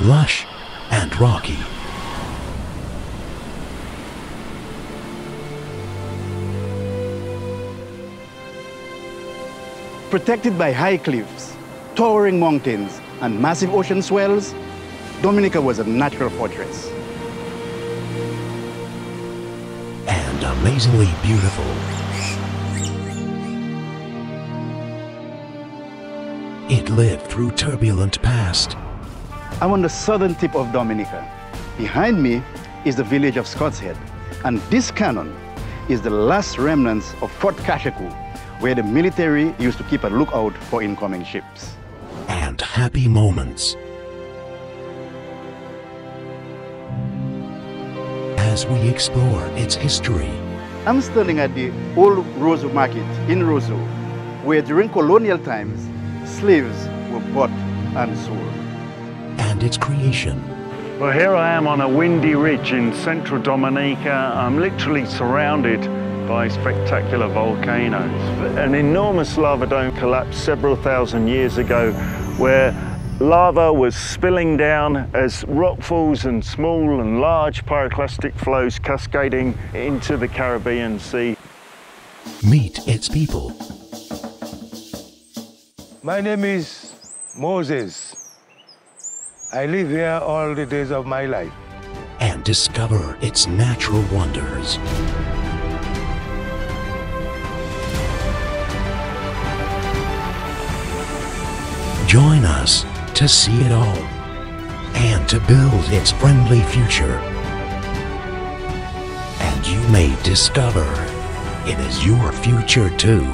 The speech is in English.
lush and rocky. Protected by high cliffs, towering mountains, and massive ocean swells, Dominica was a natural fortress. And amazingly beautiful. It lived through turbulent past. I'm on the southern tip of Dominica. Behind me is the village of Scotts Head, and this cannon is the last remnants of Fort Cachacrou, where the military used to keep a lookout for incoming ships. And happy moments. As we explore its history. I'm standing at the old Roseau Market in Roseau, where during colonial times, slaves were bought and sold. And its creation. Well, here I am on a windy ridge in central Dominica. I'm literally surrounded by spectacular volcanoes. An enormous lava dome collapsed several thousand years ago where lava was spilling down as rockfalls and small and large pyroclastic flows cascading into the Caribbean Sea. Meet its people. My name is Moses. I live here all the days of my life. And discover its natural wonders. Join us to see it all and to build its friendly future. And you may discover it is your future too.